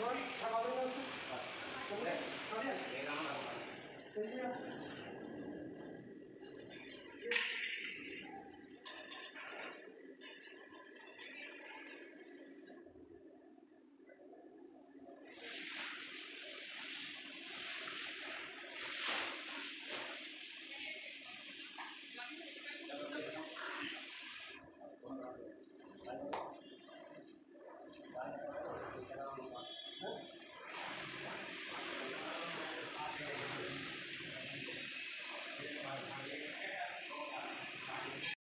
이건다먹는수준인것같아 요. 네, 저는그냥하 나.